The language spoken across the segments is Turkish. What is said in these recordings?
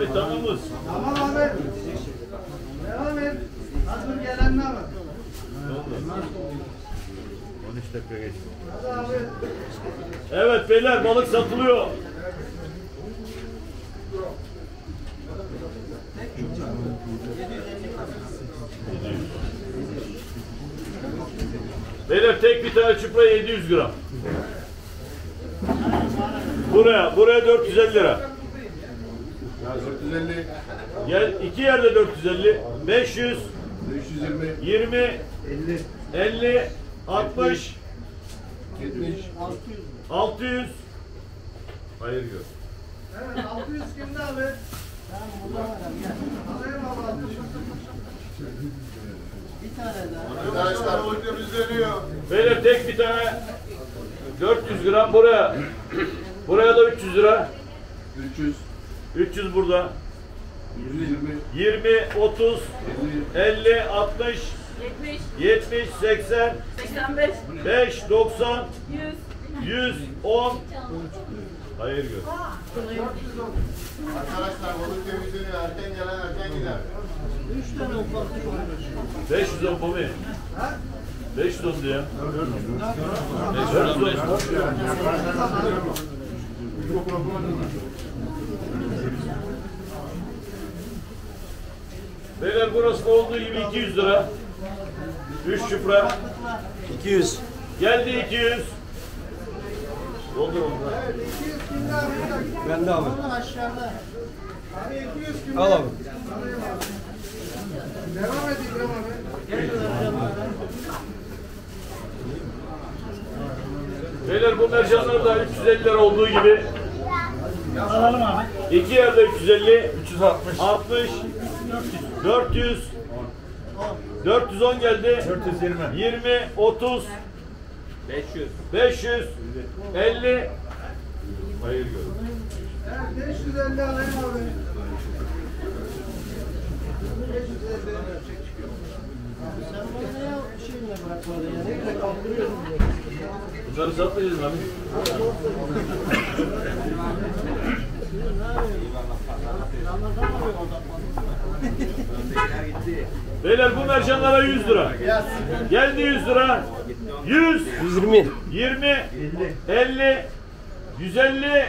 abi tamamız. Tamam abi. Devam et. Hazır gelenler var. 13 dakika geçti. Hadi abi. Evet beyler balık satılıyor. Beyler tek bir tane çupra 700 gram. Buraya, buraya 450 lira. Ya 450, Gel iki yerde 450, 500, 520, 20, 50, 60, 70, 600. Hayır gör. Evet 600 kimde abi? Alayım abi 600. Arkadaşlar balıklarımız dönüyor. Beyler tek bir tane 400 gram buraya. Buraya da 300 lira. 300, 300 burada. 120, 20, 30, 50, 50, 60, 70, 70, 80, 85, 5, 90, 100. 100, 10. Hayır gör. Arkadaşlar balık temizleniyor. Erken gelen erken gider. 500 on bu mu? 500 on diyor. 500 on. Beyler burası da olduğu gibi 200 lira. 3 şifre. 200. Geldi 200. Doldur onu. Evet 200 kimde abi? Ben de abi. Aşağıda. Abi 200 kimde? Al abi. Devam et İbrahim abi. Beyler bu mercanlar da 350 lira olduğu gibi. Alalım abi. İki yerde 350, 360, 60, 400, 410 geldi. 420, 20, 30, 500, 500, 50. Hayır gör. Evet 550 alayım abi. 550. Bunları satmayacağız abi. Beyler bu mercanlara 100 lira. Geldi 100 lira. 100, 120. 20, 50, 150.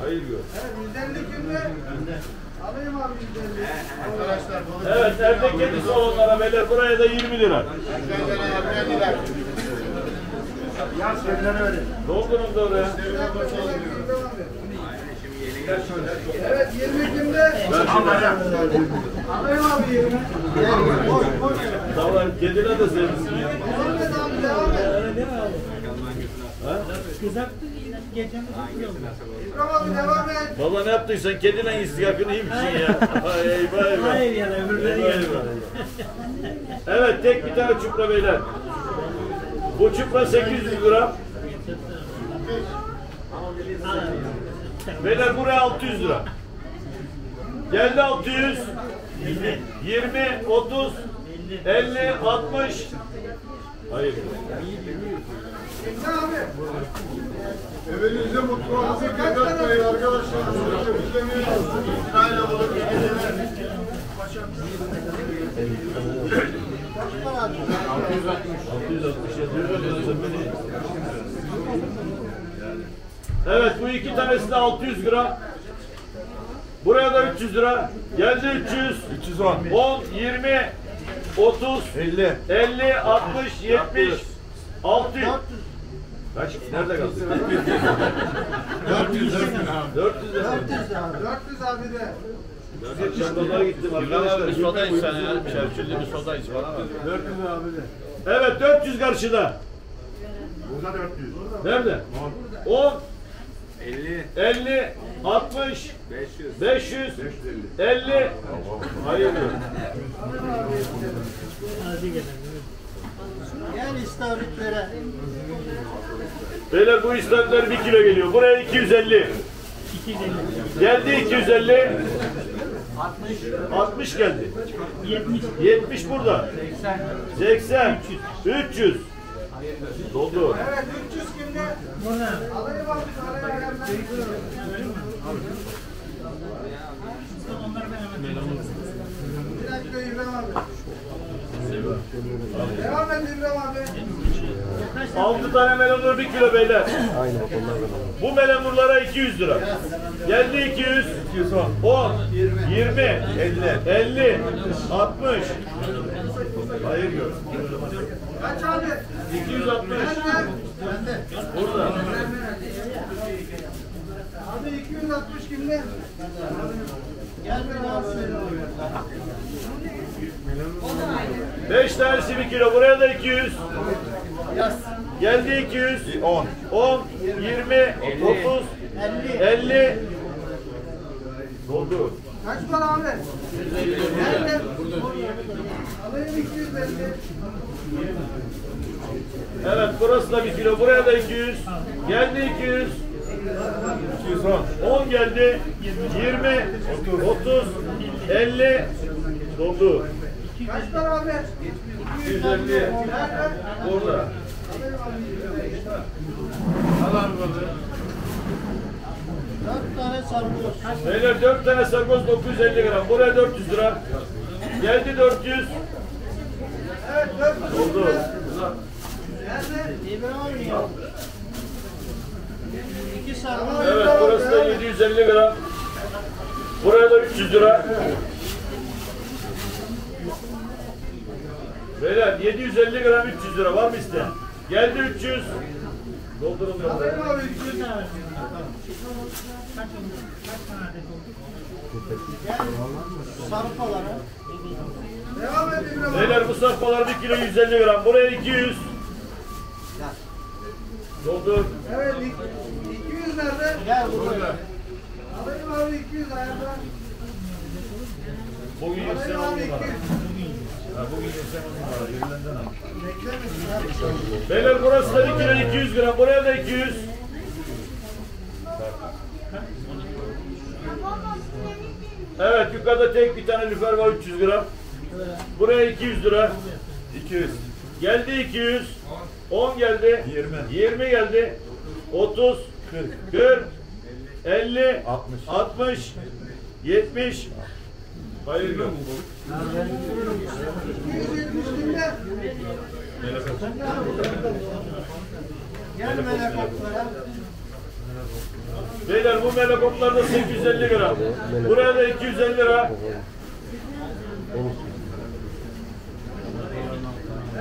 Hayır gör. Evet 150 kimde? Alayım abi 150. Arkadaşlar Evet erdek kedisi olanlara beyler buraya da 20 lira. gelen erken gider. Doldurun da oraya. Evet 20 kimde? Alayım abi 20. Tamam kedine de sevsin ya. Devam et abi devam et. Kızarttı geçen de. İbrahim abi devam et. Baba ne yaptıysan kedine istikakını yemişsin ya. Ay eyvah eyvah. Hayır yani öbürleri eyvah. Evet tek bir tane çupra beyler. Bu çupra 800 gram. Beyler buraya 600 lira. Geldi 600. 20, 30, 50, 60. Hayır. Evinizde mutfağınızı kapatmayın arkadaşlar. Balık temizleniyor. Sırayla balık temizleniyor. 660 yazıyor. Sen beni- Evet bu iki tanesi de 600 gram. Buraya da 300 lira. Geldi 300. 310. 10, 20, 30, 50, 50, 60, 70, 600. Kaç? Nerede kaldı? 400 lira. 400 lira. 400 abi de. Gittim arkadaşlar. Bir soda iç sen ya. Şevçilli bir soda iç bana ver. 400 abi de. Evet 400 karşıda. Burada 400. Nerede? 10, 50, 50, 60, 500, 500, 50. Hayır. Gel istavritlere. Beyler bu istavritler 1 kilo geliyor. Buraya 250. 250. Geldi 250. 60. 60 geldi. 70. 70 burada. 80. 300. Doldu. Evet 300 kimde? Burada. Alayım abi araya hemen Bir dakika İbrahim abi. Devam et İbrahim abi. 6 tane melanur 1 kilo beyler. Bana. Bu melanurlara 200 lira. Geldi 200. 10, 20, 50, 50, 60. Hayır yok. Kaç abi? 260. Bende. Burada. Abi 260 kimde? Gel bir daha söyle. 5 tanesi 1 kilo. Buraya da 200. Geldi 200. 10. 10, 20, 30, 50. Doldu. Kaç para abi? Nerede? Alayım 250. Evet burası da 1 kilo. Buraya da 200. Geldi 200. 210. 10 geldi. 20, 30, 50. Doldu. Kaç para abi? 250. Burada. Dört tane sarmış. Beyler 4 tane sargoz 950 gram. Buraya 400 lira. Geldi 400. Evet 400 Oldu. İki sarmış. Evet burası da 750 gram. Buraya da 300 lira. Beyler 750 gram 300 lira var mı isteyen? Geldi 300. Doldurun yolları. Alayım abi 200 lira. kaç adet oldu? Sarpalara. Devam abi. Beyler bu safhalar 1 kilo 150 gram. Buraya 200. Doldur. Evet 200 nerede? Gel burada. Alayım abi 200 ayarda. Bugün yirsen Alayım on Beyler burası da 1 kilo 200 gram. Buraya da 200. Evet yukarıda tek bir tane lüfer var 300 gram. Buraya 200 lira. 200. Geldi 200. 10 geldi. 20. 20 geldi. 30. 40. 40. 50. 60. 60. 70. Hayır yok. 270 kimde? Gel melek oklara. Beyler bu melekoplarda 850 gram. Buraya da 250 lira.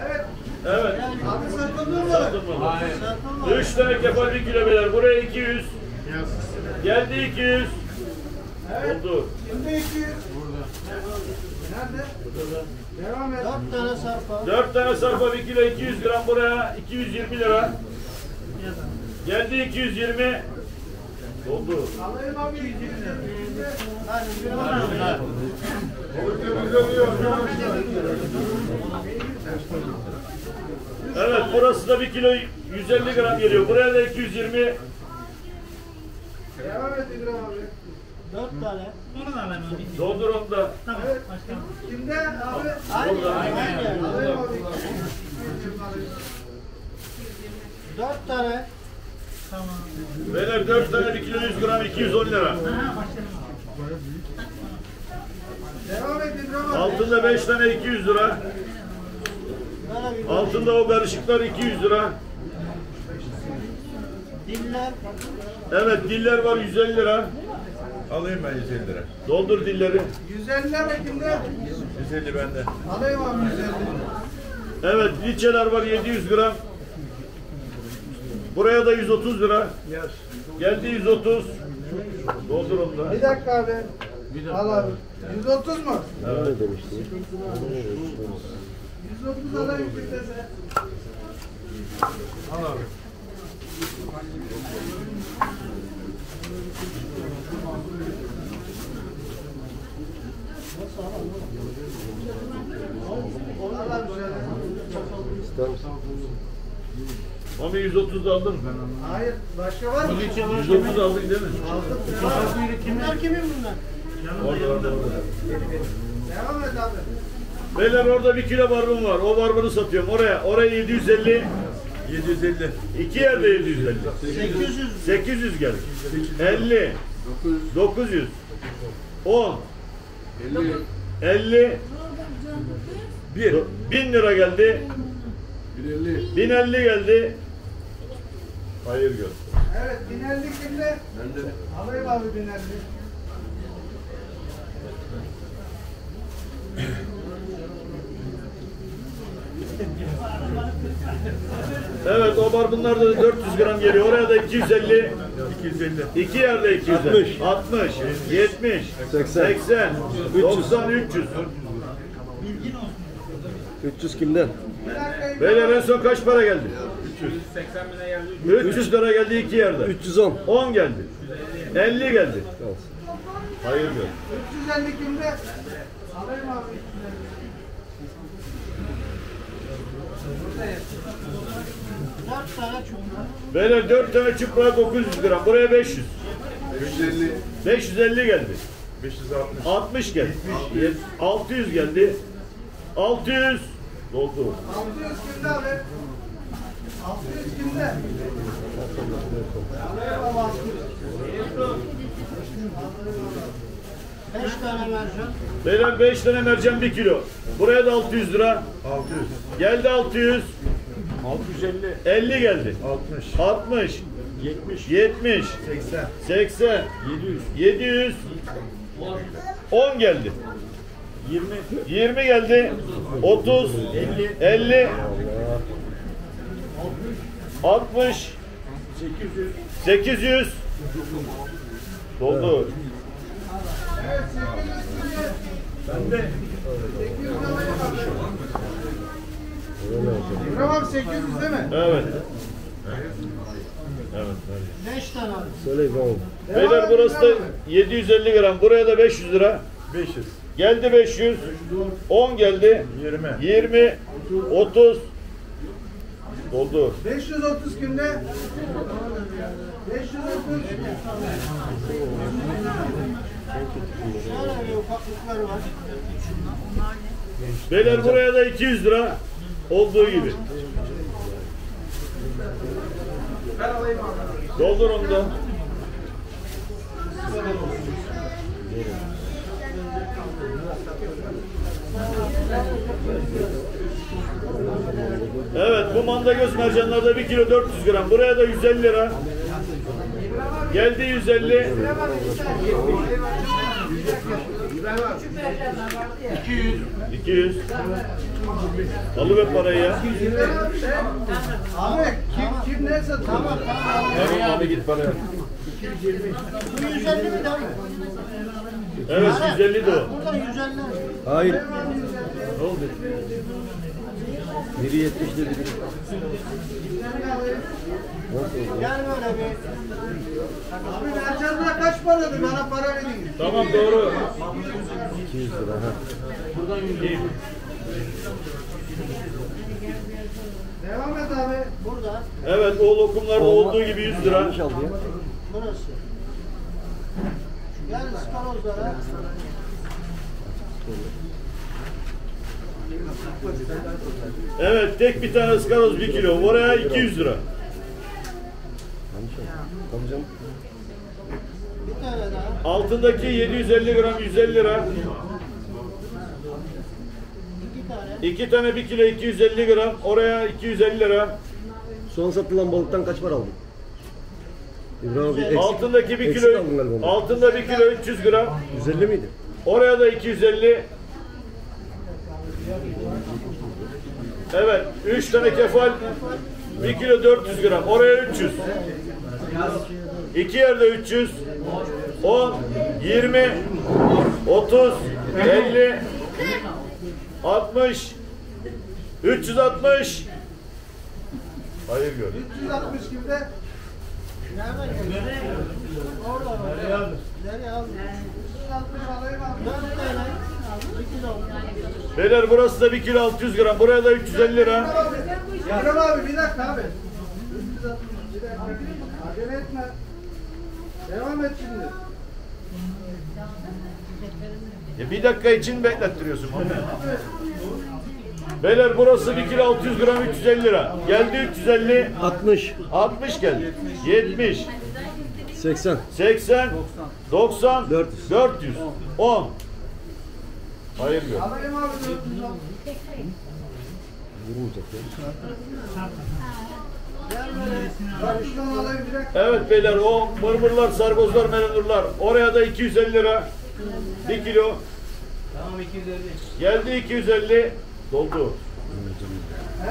Evet. Evet. Abi satıldı mı? Satılmadı. 3 tane kefal 1 kilo beyler. Buraya 200. Geldi 200. Oldu. Şimdi 200. Nerede? Devam et. 4 tane sarpa. 4 tane sarpa 1 kilo 200 gram buraya 220 lira. Geldi 220. Doldu. Alayım abi 200. Hadi bir Evet burası da 1 kilo 150 gram geliyor. Buraya da 220. Devam et İbrahim abi. 4 tane. Onu da alayım. Doldur onu da. Tamam. Başkanım. Kimde abi? Burada. Alayım abi. 4 tane. Tamam. Beyler 4 tane 1 kilo 100 gram 210 lira. Ha başkanım. Devam abi. Altında 5 tane 200 lira. Altında o karışıklar 200 lira. Diller. Evet diller var 150 lira. Alayım ben 150 lira. Doldur dilleri. 150 lira kimde? 150 bende. Alayım abi 150. Evet liçeler var 700 gram. Buraya da 130 lira. Geldi 130. Doldur onu da. Bir dakika abi. Al abi. 130 mu? Ne demiştin? 130 alayım bir tane. Al İster misin? Onu 130 da aldın? Hayır. Başka var mı? 130 aldın değil mi? Kimler kimin bunlar? Orada orada orada. Devam et abi. Beyler orada 1 kilo barbun var. O barbunu satıyorum. Oraya oraya 750. 750. İki yerde 750. 800. 800 geldi. 50, 900 10 50 1 1000 lira geldi 1050 geldi Hayır gör. Evet 1050 kimde? Bende. Alayım abi 1050. Evet o barbunlarda da 400 gram geliyor. Oraya da 250 250 iki yerde 250 60 70 80, 80 90 300 300 kimden? Beyler en son kaç para geldi? 300 300 lira geldi iki yerde 310. 10 geldi 50 geldi Hayır gör. 350 kimde? Alayım abi. Dört tane çubuk. Beyler 4 tane çupra 900 gram. Buraya 500. 550, 550 geldi. 560, 60 geldi. 600 geldi. 600 doldu. 600 kimde abi? 600 kimde? Alayım abi 600. Beş tane mercan. Beyler 5 tane mercan 1 kilo. Buraya da 600 lira. 600, Geldi 600. 650, 50 geldi. 60, 60 70, 70 80, 80 700 700 10 geldi. 20 20 geldi. 30 50 50 60 800 800 Doldu. İbrahim abi 800 değil mi? Evet. Evet. 5 tane abi. Söyle İbrahim. Beyler burası da 750 gram. Buraya da 500 lira. 500, Geldi 500. 10 geldi. 20, 20 30 Doldu. 530 kimde? 530. Şöyle bir ufaklıklar var. Beyler buraya da 200 lira olduğu gibi. Doldur onu da. Evet bu manda göz mercanlarda 1 kilo 400 gram. Buraya da 150 lira. Geldi 150. 200. Alıver parayı ya. Abi kim kim neyse tamam tamam. Tamam abi git parayı. Bu 150 mi mi? Evet 150 de o. Burada 150. Hayır. Ne oldu? Biri 70 dedi. Biri. Gel böyle bir. Abi mercanlar kaç paradı? Bana para verin. Tamam doğru. 200 lira. Ha. İyi. Devam et abi. Burada. Evet o lokumlarda olduğu gibi 100 lira. Yanlış aldı ya. Burası. Evet tek bir tane ıskaroz 1 kilo. Oraya 200 lira. Altındaki 750 gram 150 lira. İki tane 1 kilo 250 gram. Oraya 250 lira. Son satılan balıktan kaç para aldın? İbrahim abi eksik, Altındaki 1 eksik kilo aldın galiba. ondan. altında 1 kilo 300 gram. 150 miydi? Oraya da 250. Evet 3 tane kefal 1 kilo 400 gram. Oraya 300. İki yerde 300. 10 20 30 50 60 360 Hayır gör. 360 kimde? Nereden Beyler burası da 1 kilo 600 gram. Buraya da 350 lira. Yarım abi bir dakika abi. 360 bir dakika. Acele etme. Devam et şimdi. Ya bir dakika için beklettiriyorsun. Beyler burası 1 kilo 600 gram 350 lira. Geldi 350. 60, 60 geldi. 70. 80. 80, 90, 400. 400, 10. Hayır yok. Alayım abi 410. Vurmayacak ya. Gel böyle. Karıştan alayım direkt. Evet beyler o mırmırlar, sargozlar, melanurlar. Oraya da 250 lira. 1 kilo. Tamam 250. Geldi 250. Doldu.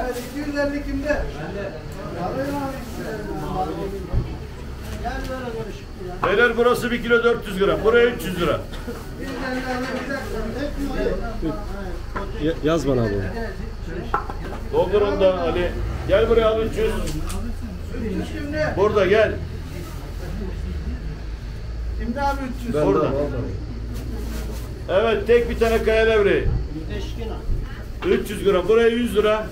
Evet 250 kimde? Bende. Alayım abi 250. Gel böyle karışık ya. Beyler burası 1 kilo 400 gram. Buraya 300 lira. 150 alayım bir dakika. Hep mi? Ya- yaz bana abi. Doldur onu da Ali. Gel buraya al 300. 300 kimde? Burada gel. Kimde abi 300? Ben Burada. Evet tek bir tane kaya levreği. Eşkina. 300 gram. Buraya 100 lira.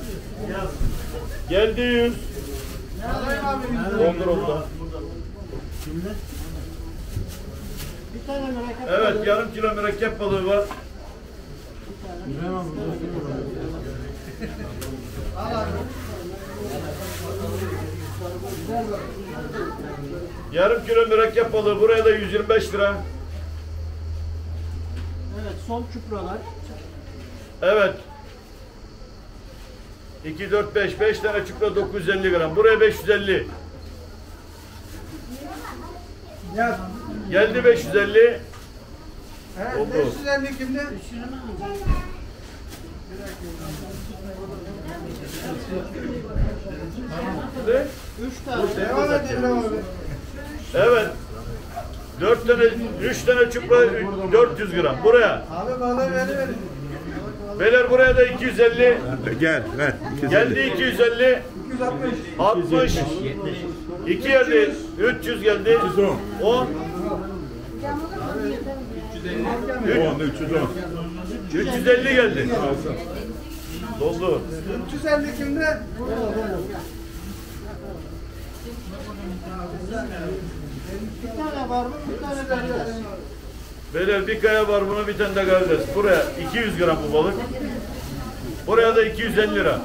Geldi 100. Alayım abi 100 lira. Doldur onu da. Bir tane merak etme. Evet yarım kilo mürekkep balığı var. Yarım kilo mürekkep balığı. Buraya da 125 lira. Evet son çupralar. Evet. 2, 4, 5. 5 tane çupra 950 gram. Buraya 550. Yaz. Geldi 550. Evet Oldu. 550 kimde? Ne? 3 tane. Devam edelim abi. Evet. 4 tane, 3 tane çupra 400 gram. Buraya. Abi veri verin. Beyler buraya da 250. Gel ver. Geldi 250. 260. 60. 2 geldi. 300 geldi. 10. 10, 310. 350 geldi. Doldu. 350 kimde? Bir tane var mı? Bir tane de Beyler bir kaya var buna bir tane de garides. Buraya 200 gram bu balık. Buraya da 250 lira.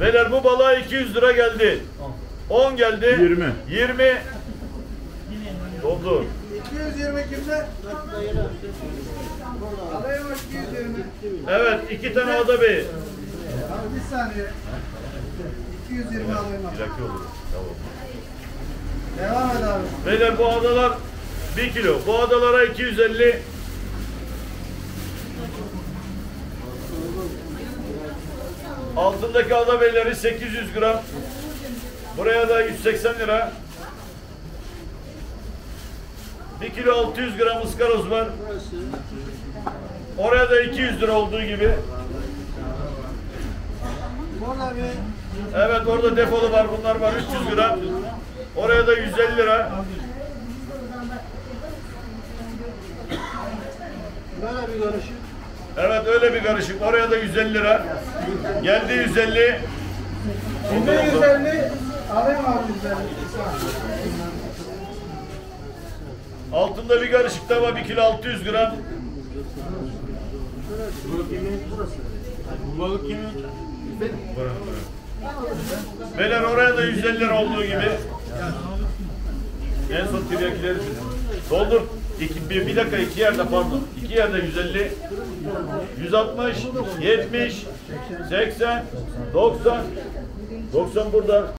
Beyler bu balığa 200 lira geldi. 10 geldi. 20. 20. Doldu. 220 kimde? O 220. Evet iki tane ada bey. Abi bir saniye. 220 alayım abi. Plaki olur. Tamam. Devam et abi. Beyler bu adalar 1 kilo. Bu adalara 250. Altındaki ada beyleri 800 gram. Buraya da 180 lira. 1 kilo 600 gram ıskaroz var. Oraya da 200 lira olduğu gibi. Evet orada defolu var bunlar var 300 gram. Oraya da 150 lira. böyle bir karışık. Evet öyle bir karışık. Oraya da 150 lira. Geldi 150. Kimde 150? Alayım abi 150. Altında bir karışık da var 1 kilo 600 gram. Beyler oraya da 150 lira olduğu gibi. En son tiryakileri doldur. İki, bir, bir dakika iki yerde pardon. İki yerde 150, 160, 70, 80, 90, 90 burada.